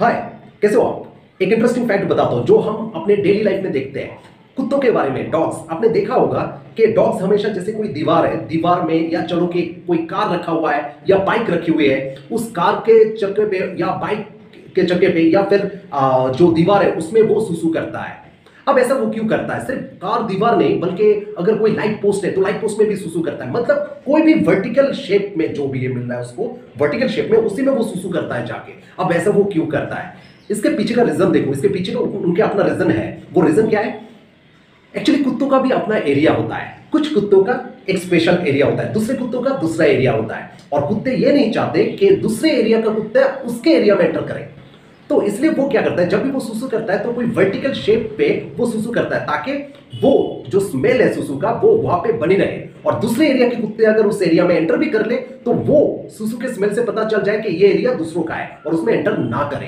हाय कैसे हो आप? एक इंटरेस्टिंग फैक्ट बताता हूँ, जो हम अपने डेली लाइफ में देखते हैं। कुत्तों के बारे में डॉग्स आपने देखा होगा कि डॉग्स हमेशा जैसे कोई दीवार है, दीवार में या चलो कि कोई कार रखा हुआ है, या बाइक रखी हुई है, उस कार के चक्के पे या बाइक के चक्के पे या फिर जो दीवार है, उसमें वो सुसू करता है। अब ऐसा वो क्यों करता है? सिर्फ़ कार, दीवार नहीं, बल्कि अगर कोई लाइट पोस्ट है तो लाइट पोस्ट में भी सुसु करता है। मतलब कोई भी वर्टिकल शेप में जो भी ये मिल रहा है उसको वर्टिकल शेप में उसी में वो सुसु करता है जाके। अब ऐसा वो क्यों करता है? इसके पीछे का रीजन देखो, इसके पीछे का उनके अपना रीजन है। वो रीजन क्या है? एक्चुअली कुत्तों का भी अपना एरिया होता है। कुछ कुत्तों का एक स्पेशल एरिया होता है, दूसरे कुत्तों का दूसरा एरिया होता है। और कुत्ते ये नहीं चाहते कि दूसरे एरिया का कुत्ता उसके एरिया में एंटर करे। तो इसलिए वो क्या करता है? जब भी वो सुसु करता है तो कोई वर्टिकल शेप पे वो सुसु करता है, ताकि वो जो स्मेल है सुसु का, वो वहाँ पे बनी रहे। और दूसरे एरिया के कुत्ते अगर उस एरिया में एंटर भी कर ले तो वो सुसु के स्मेल से पता चल जाए कि ये एरिया दूसरों का है, और उसमें एंटर ना करें।